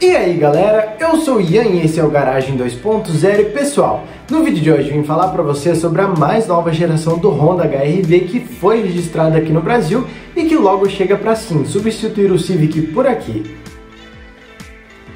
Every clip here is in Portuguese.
E aí galera, eu sou o Ian e esse é o Garagem 2.0 e pessoal, no vídeo de hoje vim falar para você sobre a mais nova geração do Honda HRV que foi registrada aqui no Brasil e que logo chega para sim substituir o Civic por aqui.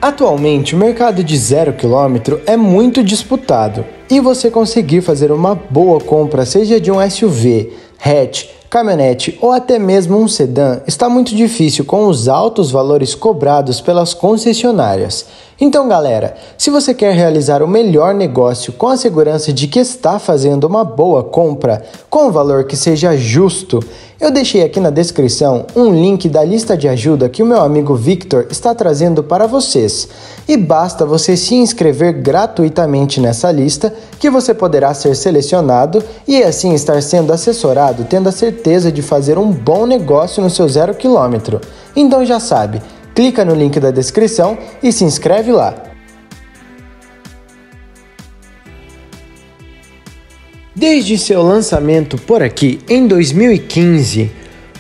Atualmente, o mercado de zero quilômetro é muito disputado e você conseguir fazer uma boa compra, seja de um SUV, hatch, caminhonete ou até mesmo um sedã está muito difícil com os altos valores cobrados pelas concessionárias. Então, galera, se você quer realizar o melhor negócio com a segurança de que está fazendo uma boa compra com um valor que seja justo, eu deixei aqui na descrição um link da lista de ajuda que o meu amigo Victor está trazendo para vocês. E basta você se inscrever gratuitamente nessa lista que você poderá ser selecionado e assim estar sendo assessorado, tendo a certeza de fazer um bom negócio no seu zero quilômetro. Então já sabe, clica no link da descrição e se inscreve lá. Desde seu lançamento por aqui em 2015,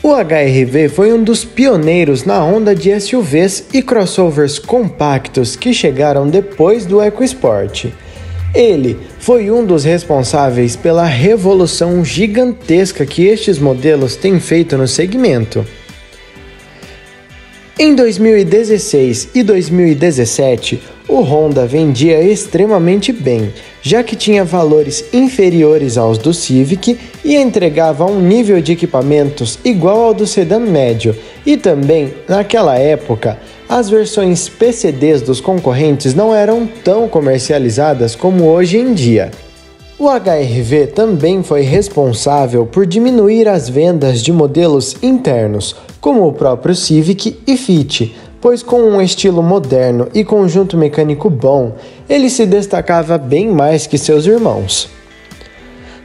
o HRV foi um dos pioneiros na onda de SUVs e crossovers compactos que chegaram depois do EcoSport. Ele foi um dos responsáveis pela revolução gigantesca que estes modelos têm feito no segmento. Em 2016 e 2017, o Honda vendia extremamente bem, já que tinha valores inferiores aos do Civic e entregava um nível de equipamentos igual ao do sedã médio, e também, naquela época, as versões PCDs dos concorrentes não eram tão comercializadas como hoje em dia. O HRV também foi responsável por diminuir as vendas de modelos internos, como o próprio Civic e Fit, pois com um estilo moderno e conjunto mecânico bom, ele se destacava bem mais que seus irmãos.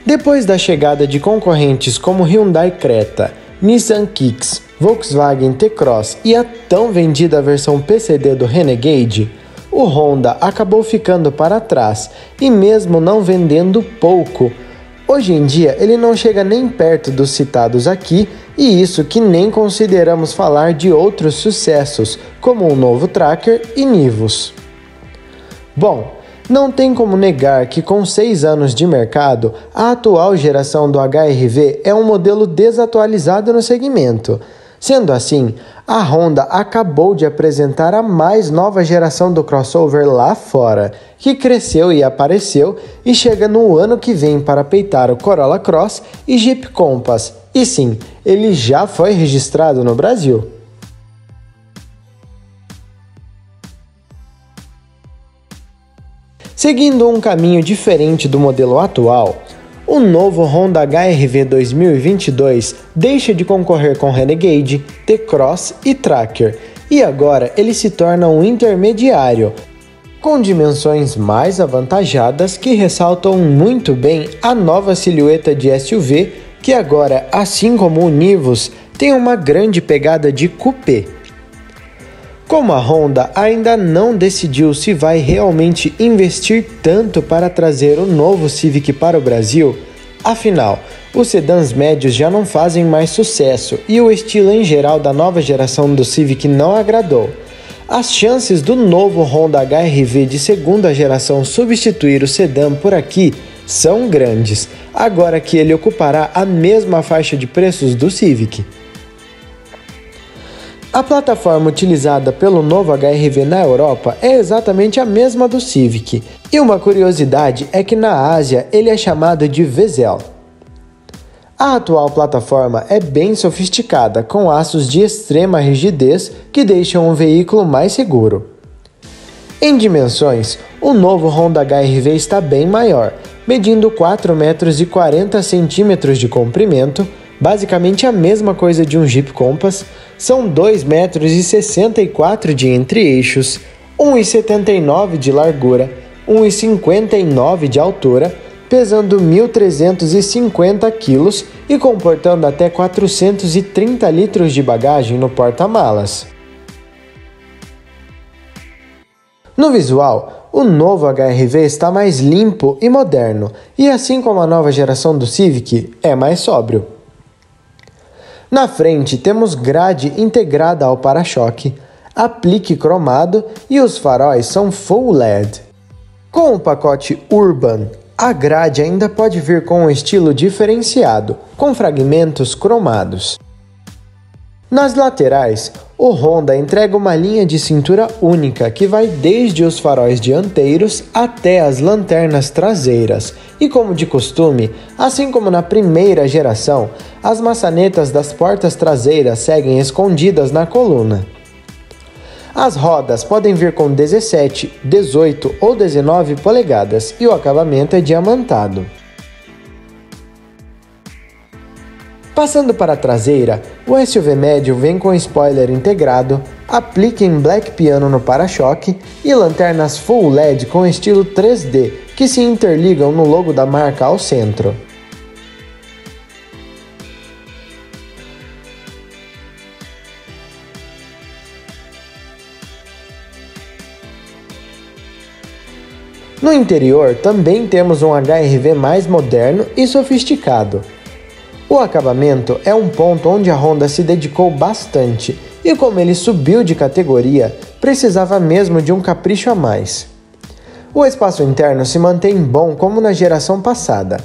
Depois da chegada de concorrentes como Hyundai Creta, Nissan Kicks, Volkswagen T-Cross e a tão vendida versão PCD do Renegade, o Honda acabou ficando para trás e, mesmo não vendendo pouco, hoje em dia ele não chega nem perto dos citados aqui, e isso que nem consideramos falar de outros sucessos, como o novo Tracker e Nivus. Bom, não tem como negar que, com 6 anos de mercado, a atual geração do HRV é um modelo desatualizado no segmento. Sendo assim, a Honda acabou de apresentar a mais nova geração do crossover lá fora, que cresceu e apareceu e chega no ano que vem para peitar o Corolla Cross e Jeep Compass. E sim, ele já foi registrado no Brasil. Seguindo um caminho diferente do modelo atual, o novo Honda HRV 2022 deixa de concorrer com Renegade, T-Cross e Tracker e agora ele se torna um intermediário, com dimensões mais avantajadas que ressaltam muito bem a nova silhueta de SUV que agora, assim como o Nivus, tem uma grande pegada de coupé. Como a Honda ainda não decidiu se vai realmente investir tanto para trazer o novo Civic para o Brasil, afinal, os sedãs médios já não fazem mais sucesso e o estilo em geral da nova geração do Civic não agradou. As chances do novo Honda HRV de segunda geração substituir o sedã por aqui são grandes, agora que ele ocupará a mesma faixa de preços do Civic. A plataforma utilizada pelo novo HRV na Europa é exatamente a mesma do Civic, e uma curiosidade é que na Ásia ele é chamado de Vezel. A atual plataforma é bem sofisticada, com aços de extrema rigidez que deixam o veículo mais seguro. Em dimensões, o novo Honda HRV está bem maior, medindo 4 metros e 40 centímetros de comprimento, basicamente a mesma coisa de um Jeep Compass, são 2 metros e 64 de entre-eixos, 1,79 de largura, 1,59 de altura, pesando 1.350 quilos e comportando até 430 litros de bagagem no porta-malas. No visual, o novo HRV está mais limpo e moderno, e assim como a nova geração do Civic, é mais sóbrio. Na frente temos grade integrada ao para-choque, aplique cromado e os faróis são full LED. Com o pacote Urban, a grade ainda pode vir com um estilo diferenciado, com fragmentos cromados. Nas laterais, o Honda entrega uma linha de cintura única que vai desde os faróis dianteiros até as lanternas traseiras. E como de costume, assim como na primeira geração, as maçanetas das portas traseiras seguem escondidas na coluna. As rodas podem vir com 17, 18 ou 19 polegadas e o acabamento é diamantado. Passando para a traseira, o SUV médio vem com spoiler integrado, aplique em black piano no para-choque e lanternas full LED com estilo 3D que se interligam no logo da marca ao centro. No interior também temos um HRV mais moderno e sofisticado, o acabamento é um ponto onde a Honda se dedicou bastante e, como ele subiu de categoria, precisava mesmo de um capricho a mais. O espaço interno se mantém bom como na geração passada.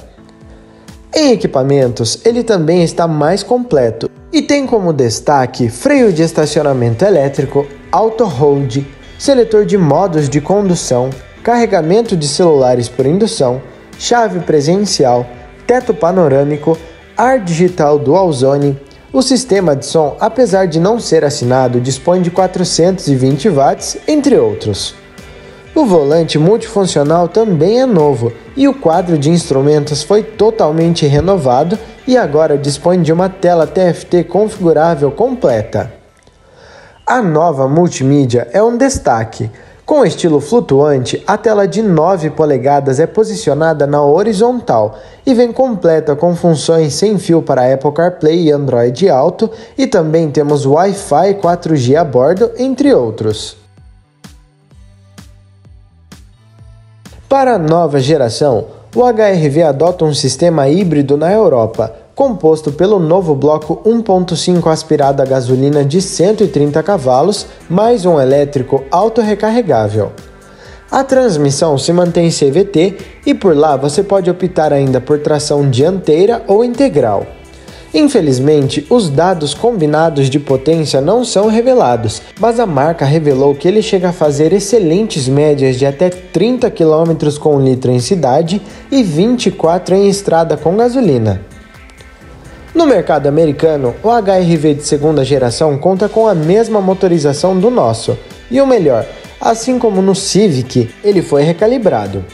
Em equipamentos, ele também está mais completo e tem como destaque freio de estacionamento elétrico, auto-hold, seletor de modos de condução, carregamento de celulares por indução, chave presencial, teto panorâmico, ar digital Dual Zone, o sistema de som, apesar de não ser assinado, dispõe de 420 watts, entre outros. O volante multifuncional também é novo e o quadro de instrumentos foi totalmente renovado e agora dispõe de uma tela TFT configurável completa. A nova multimídia é um destaque, com estilo flutuante, a tela de 9 polegadas é posicionada na horizontal e vem completa com funções sem fio para Apple CarPlay e Android Auto e também temos Wi-Fi 4G a bordo, entre outros. Para a nova geração, o HRV adota um sistema híbrido na Europa, composto pelo novo bloco 1.5 aspirado a gasolina de 130 cavalos, mais um elétrico autorrecarregável. A transmissão se mantém CVT e por lá você pode optar ainda por tração dianteira ou integral. Infelizmente, os dados combinados de potência não são revelados, mas a marca revelou que ele chega a fazer excelentes médias de até 30 km com litro em cidade e 24 em estrada com gasolina. No mercado americano, o HRV de segunda geração conta com a mesma motorização do nosso, e o melhor, assim como no Civic, ele foi recalibrado.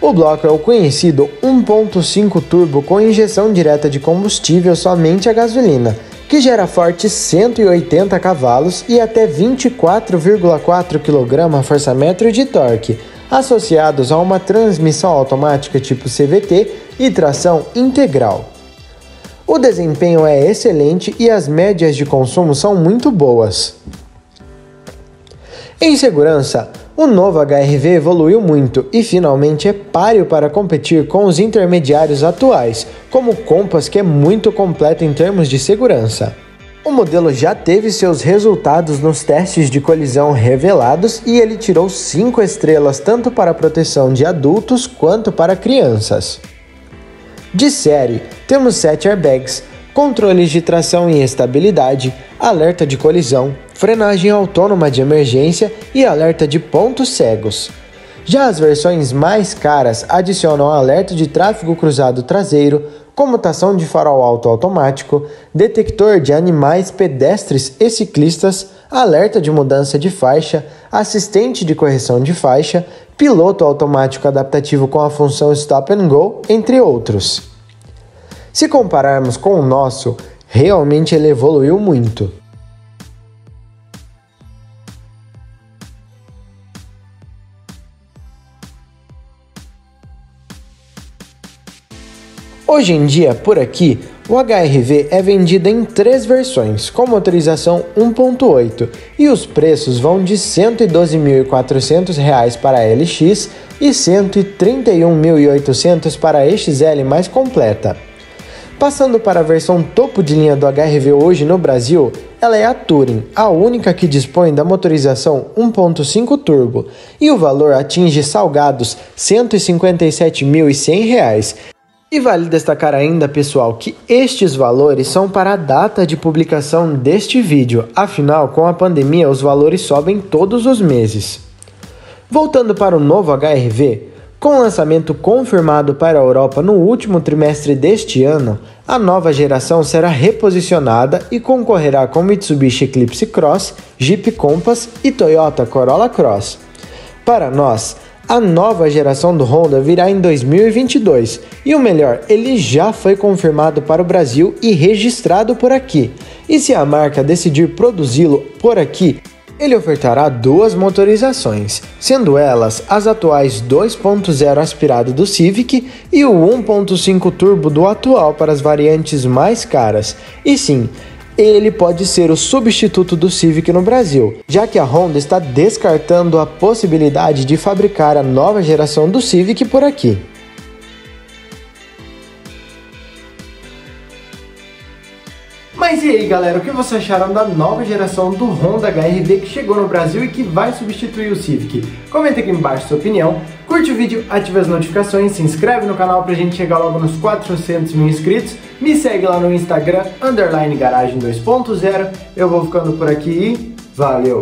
O bloco é o conhecido 1.5 turbo com injeção direta de combustível somente a gasolina, que gera fortes 180 cavalos e até 24,4 kgfm de torque, associados a uma transmissão automática tipo CVT e tração integral. O desempenho é excelente e as médias de consumo são muito boas. Em segurança, o novo HRV evoluiu muito e finalmente é páreo para competir com os intermediários atuais, como o Compass, que é muito completo em termos de segurança. O modelo já teve seus resultados nos testes de colisão revelados e ele tirou 5 estrelas tanto para a proteção de adultos quanto para crianças. De série, temos 7 airbags, controles de tração e estabilidade, alerta de colisão, frenagem autônoma de emergência e alerta de pontos cegos. Já as versões mais caras adicionam alerta de tráfego cruzado traseiro, comutação de farol alto automático, detector de animais pedestres e ciclistas, alerta de mudança de faixa, assistente de correção de faixa, piloto automático adaptativo com a função Stop and Go, entre outros. Se compararmos com o nosso, realmente ele evoluiu muito. Hoje em dia, por aqui, o HRV é vendido em três versões, com motorização 1.8, e os preços vão de R$ 112.400 para a LX e R$ 131.800 para a XL mais completa. Passando para a versão topo de linha do HRV hoje no Brasil, ela é a Touring, a única que dispõe da motorização 1.5 turbo, e o valor atinge salgados R$ 157.100. E vale destacar ainda, pessoal, que estes valores são para a data de publicação deste vídeo, afinal, com a pandemia, os valores sobem todos os meses. Voltando para o novo HRV, com lançamento confirmado para a Europa no último trimestre deste ano, a nova geração será reposicionada e concorrerá com Mitsubishi Eclipse Cross, Jeep Compass e Toyota Corolla Cross. Para nós, a nova geração do Honda virá em 2022 e o melhor, ele já foi confirmado para o Brasil e registrado por aqui. E se a marca decidir produzi-lo por aqui, ele ofertará duas motorizações, sendo elas as atuais 2.0 aspirado do Civic e o 1.5 turbo do atual para as variantes mais caras. E sim, ele pode ser o substituto do Civic no Brasil, já que a Honda está descartando a possibilidade de fabricar a nova geração do Civic por aqui. Mas e aí galera, o que vocês acharam da nova geração do Honda HRV que chegou no Brasil e que vai substituir o Civic? Comenta aqui embaixo sua opinião, curte o vídeo, ative as notificações, se inscreve no canal pra gente chegar logo nos 400 mil inscritos, me segue lá no Instagram, underline garagem 2.0, eu vou ficando por aqui e valeu!